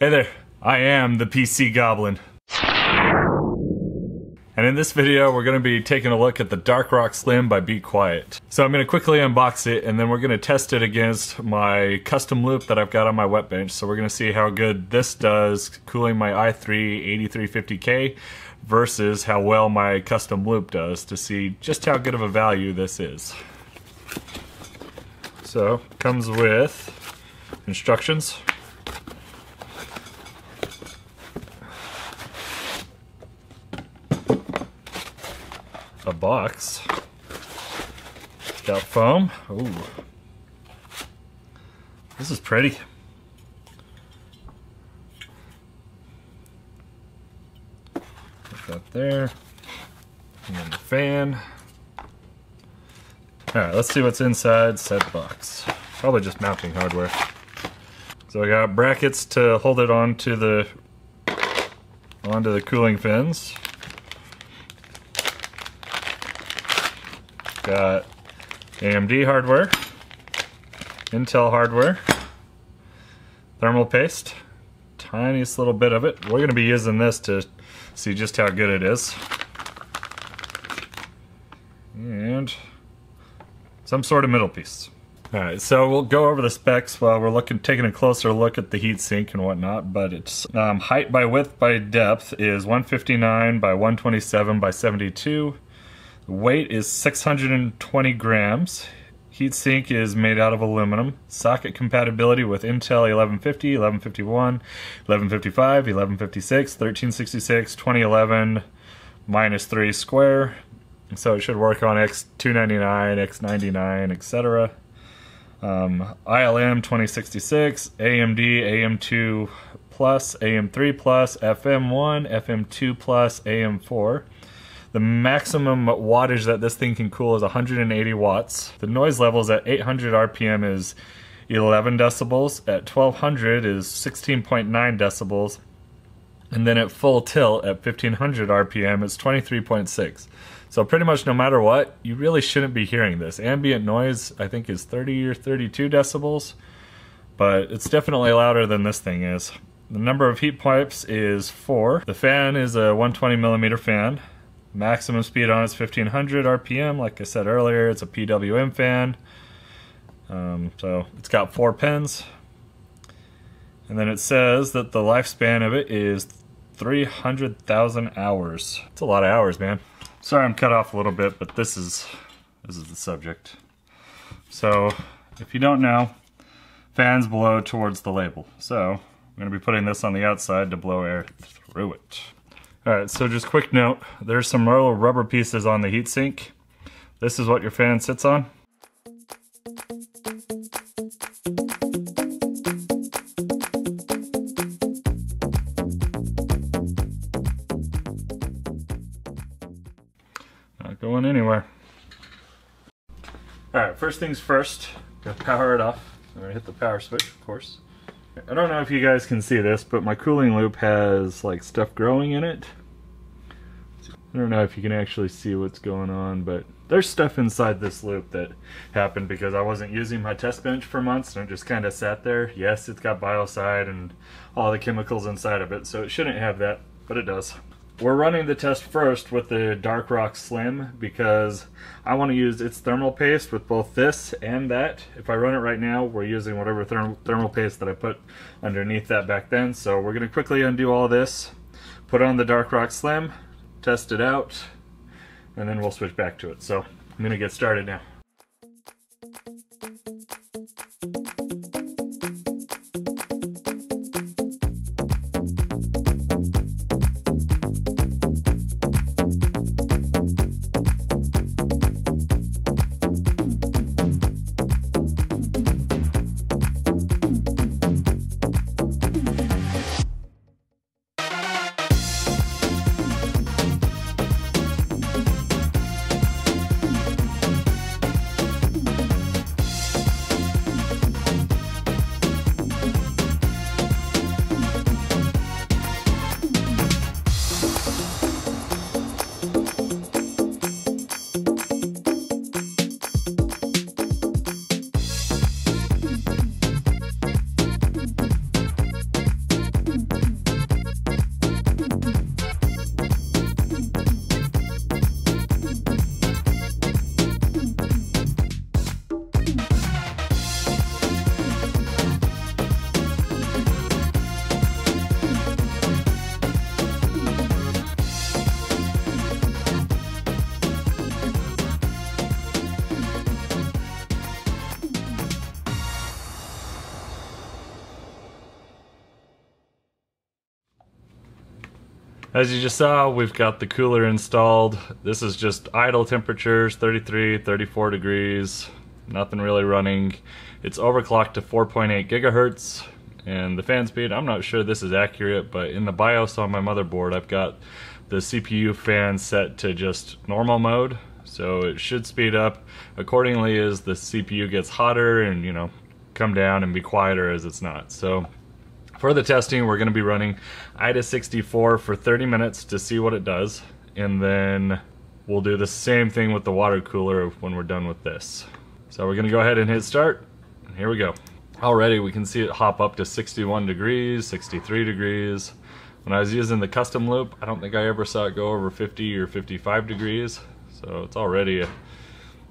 Hey there, I am the PC Goblin. And in this video, we're going to be taking a look at the Dark Rock Slim by Be Quiet. So I'm going to quickly unbox it, and then we're going to test it against my custom loop that I've got on my wet bench. So we're going to see how good this does cooling my i3 8350K versus how well my custom loop does to see just how good of a value this is. So, comes with instructions. Box. Got foam. Ooh. This is pretty. Put that there. And then the fan. Alright, let's see what's inside said box. Probably just mounting hardware. So I got brackets to hold it onto the onto the cooling fins. Got AMD hardware, Intel hardware, thermal paste, tiniest little bit of it. We're going to be using this to see just how good it is. And some sort of middle piece. Alright, so we'll go over the specs while we're looking, taking a closer look at the heatsink and whatnot, but it's um, height by width by depth is 159 by 127 by 72. Weight is 620 grams. Heatsink is made out of aluminum. Socket compatibility with Intel 1150, 1151, 1155, 1156, 1366, 2011, minus 3 square. So it should work on X299, X99, etc. Um, ILM 2066, AMD, AM2 Plus, AM3 Plus, FM1, FM2 Plus, AM4. The maximum wattage that this thing can cool is 180 watts. The noise levels at 800 RPM is 11 decibels. At 1200 is 16.9 decibels. And then at full tilt at 1500 RPM it's 23.6. So pretty much no matter what, you really shouldn't be hearing this. Ambient noise I think is 30 or 32 decibels, but it's definitely louder than this thing is. The number of heat pipes is 4. The fan is a 120 millimeter fan. Maximum speed on it is 1500 RPM. Like I said earlier, it's a PWM fan. Um, so it's got four pins. And then it says that the lifespan of it is 300,000 hours. It's a lot of hours, man. Sorry I'm cut off a little bit, but this is this is the subject. So, if you don't know, fans blow towards the label. So, I'm going to be putting this on the outside to blow air through it. Alright, so just quick note, there's some little rubber pieces on the heatsink. This is what your fan sits on. Not going anywhere. Alright, first things first, gotta power it off. I'm gonna hit the power switch, of course. I don't know if you guys can see this, but my cooling loop has like stuff growing in it. I don't know if you can actually see what's going on, but there's stuff inside this loop that happened because I wasn't using my test bench for months and it just kind of sat there. Yes, it's got biocide and all the chemicals inside of it, so it shouldn't have that, but it does. We're running the test first with the Dark Rock Slim because I want to use its thermal paste with both this and that. If I run it right now, we're using whatever therm thermal paste that I put underneath that back then. So we're going to quickly undo all this, put on the Dark Rock Slim, test it out, and then we'll switch back to it. So I'm going to get started now. As you just saw, we've got the cooler installed. This is just idle temperatures, 33, 34 degrees, nothing really running. It's overclocked to 4.8 gigahertz, and the fan speed, I'm not sure this is accurate, but in the BIOS on my motherboard, I've got the CPU fan set to just normal mode, so it should speed up accordingly as the CPU gets hotter and, you know, come down and be quieter as it's not. So for the testing, we're going to be running AIDA 64 for 30 minutes to see what it does, and then we'll do the same thing with the water cooler when we're done with this. So we're going to go ahead and hit start, and here we go. Already we can see it hop up to 61 degrees, 63 degrees. When I was using the custom loop, I don't think I ever saw it go over 50 or 55 degrees. So it's already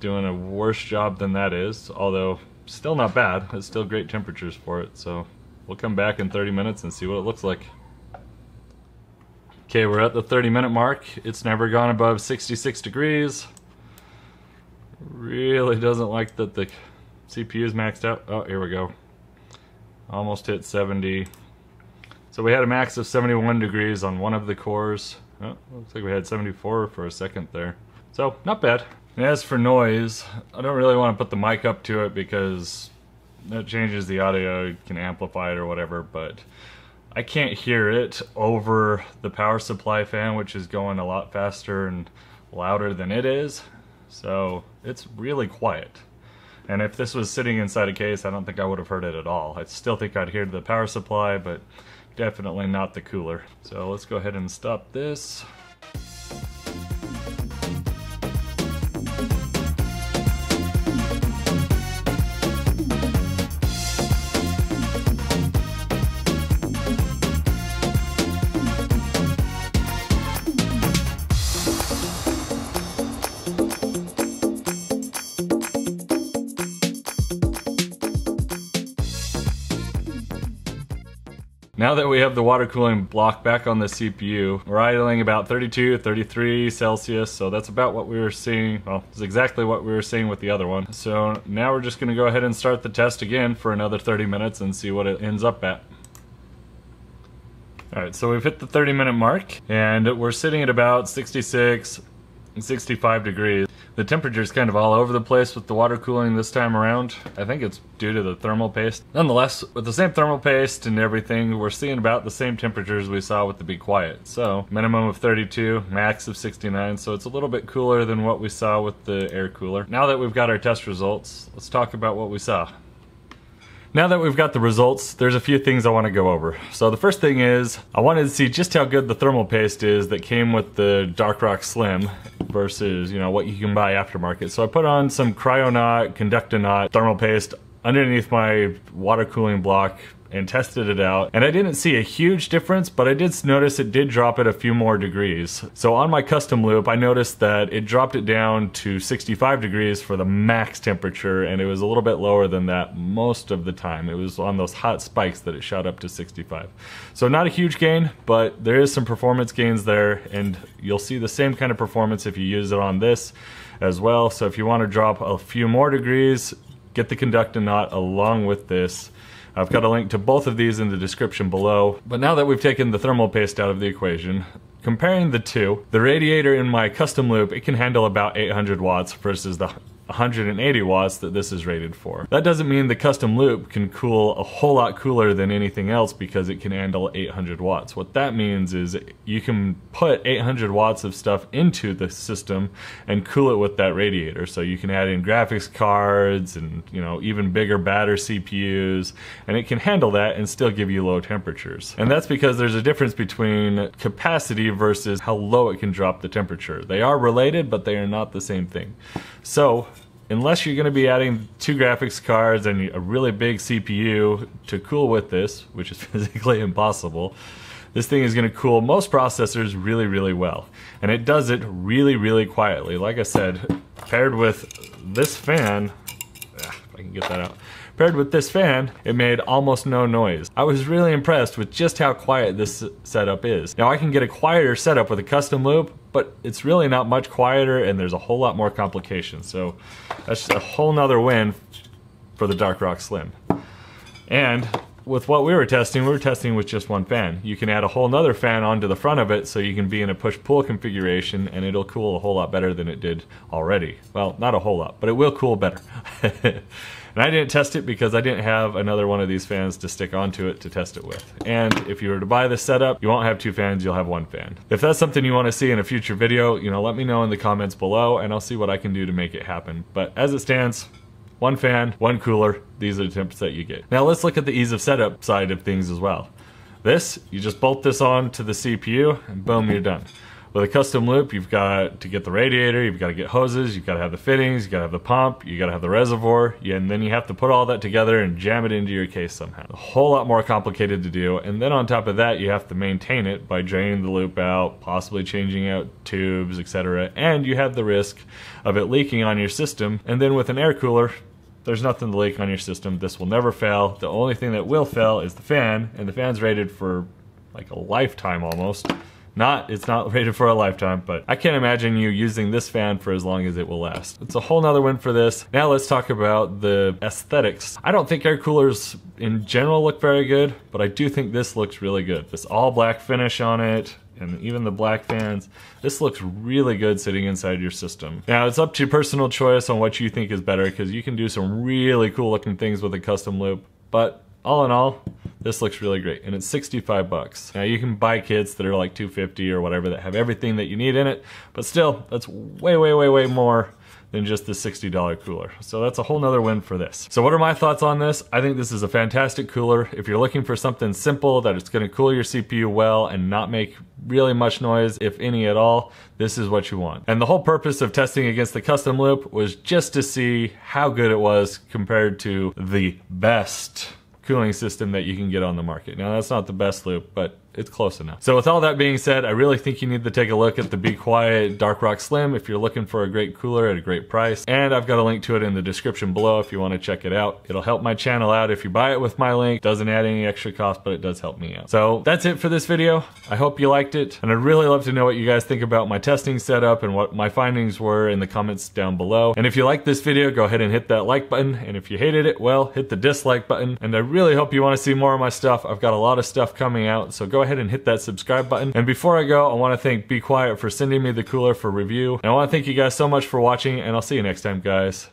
doing a worse job than that is, although still not bad. It's still great temperatures for it, so we'll come back in 30 minutes and see what it looks like. Okay, we're at the 30 minute mark. It's never gone above 66 degrees. Really doesn't like that the CPU is maxed out. Oh, here we go. Almost hit 70. So we had a max of 71 degrees on one of the cores. Oh, looks like we had 74 for a second there. So, not bad. As for noise, I don't really want to put the mic up to it because that changes the audio, you can amplify it or whatever, but I can't hear it over the power supply fan, which is going a lot faster and louder than it is. So it's really quiet. And if this was sitting inside a case, I don't think I would have heard it at all. I still think I'd hear the power supply, but definitely not the cooler. So let's go ahead and stop this. Now that we have the water cooling block back on the CPU, we're idling about 32, 33 Celsius, so that's about what we were seeing, well, it's exactly what we were seeing with the other one. So now we're just gonna go ahead and start the test again for another 30 minutes and see what it ends up at. Alright, so we've hit the 30 minute mark, and we're sitting at about 66, 65 degrees. The temperature is kind of all over the place with the water cooling this time around. I think it's due to the thermal paste. Nonetheless, with the same thermal paste and everything, we're seeing about the same temperatures we saw with the Be Quiet. So, minimum of 32, max of 69, so it's a little bit cooler than what we saw with the air cooler. Now that we've got our test results, let's talk about what we saw. Now that we've got the results, there's a few things I want to go over. So the first thing is, I wanted to see just how good the thermal paste is that came with the Dark Rock Slim versus, you know, what you can buy aftermarket. So I put on some Kryonaut, Conductonaut thermal paste underneath my water cooling block and tested it out. And I didn't see a huge difference, but I did notice it did drop it a few more degrees. So on my custom loop, I noticed that it dropped it down to 65 degrees for the max temperature, and it was a little bit lower than that most of the time. It was on those hot spikes that it shot up to 65. So not a huge gain, but there is some performance gains there, and you'll see the same kind of performance if you use it on this as well. So if you want to drop a few more degrees, get the Conductonaut along with this I've got a link to both of these in the description below. But now that we've taken the thermal paste out of the equation, comparing the two, the radiator in my custom loop, it can handle about 800 watts versus the 180 watts that this is rated for. That doesn't mean the custom loop can cool a whole lot cooler than anything else because it can handle 800 watts. What that means is you can put 800 watts of stuff into the system and cool it with that radiator. So you can add in graphics cards and you know even bigger batter CPUs and it can handle that and still give you low temperatures. And that's because there's a difference between capacity versus how low it can drop the temperature. They are related but they are not the same thing. So unless you're going to be adding two graphics cards and a really big CPU to cool with this, which is physically impossible, this thing is going to cool most processors really, really well. And it does it really, really quietly. Like I said, paired with this fan, ah, if I can get that out, Paired with this fan, it made almost no noise. I was really impressed with just how quiet this setup is. Now I can get a quieter setup with a custom loop, but it's really not much quieter and there's a whole lot more complications. So that's just a whole nother win for the Dark Rock Slim. And with what we were testing, we were testing with just one fan. You can add a whole nother fan onto the front of it so you can be in a push-pull configuration and it'll cool a whole lot better than it did already. Well, not a whole lot, but it will cool better. And I didn't test it because I didn't have another one of these fans to stick onto it to test it with. And if you were to buy this setup, you won't have two fans, you'll have one fan. If that's something you want to see in a future video, you know, let me know in the comments below and I'll see what I can do to make it happen. But as it stands, one fan, one cooler, these are the temps that you get. Now let's look at the ease of setup side of things as well. This, you just bolt this on to the CPU and boom, you're done. With a custom loop, you've got to get the radiator, you've got to get hoses, you've got to have the fittings, you've got to have the pump, you got to have the reservoir, and then you have to put all that together and jam it into your case somehow. A whole lot more complicated to do, and then on top of that, you have to maintain it by draining the loop out, possibly changing out tubes, etc. And you have the risk of it leaking on your system, and then with an air cooler, there's nothing to leak on your system. This will never fail. The only thing that will fail is the fan, and the fan's rated for like a lifetime almost. Not, it's not rated for a lifetime, but I can't imagine you using this fan for as long as it will last. It's a whole nother win for this. Now let's talk about the aesthetics. I don't think air coolers in general look very good, but I do think this looks really good. This all black finish on it, and even the black fans. This looks really good sitting inside your system. Now it's up to personal choice on what you think is better because you can do some really cool looking things with a custom loop, but all in all, this looks really great, and it's 65 bucks. Now you can buy kits that are like 250 or whatever that have everything that you need in it, but still, that's way, way, way, way more than just the $60 cooler. So that's a whole nother win for this. So what are my thoughts on this? I think this is a fantastic cooler. If you're looking for something simple that it's gonna cool your CPU well and not make really much noise, if any at all, this is what you want. And the whole purpose of testing against the custom loop was just to see how good it was compared to the best cooling system that you can get on the market. Now that's not the best loop, but it's close enough. So with all that being said, I really think you need to take a look at the Be Quiet Dark Rock Slim if you're looking for a great cooler at a great price. And I've got a link to it in the description below if you want to check it out. It'll help my channel out if you buy it with my link. Doesn't add any extra cost, but it does help me out. So that's it for this video. I hope you liked it. And I'd really love to know what you guys think about my testing setup and what my findings were in the comments down below. And if you liked this video, go ahead and hit that like button. And if you hated it, well, hit the dislike button. And I really hope you want to see more of my stuff. I've got a lot of stuff coming out, so go ahead and hit that subscribe button. And before I go, I want to thank Be Quiet for sending me the cooler for review. And I want to thank you guys so much for watching, and I'll see you next time, guys.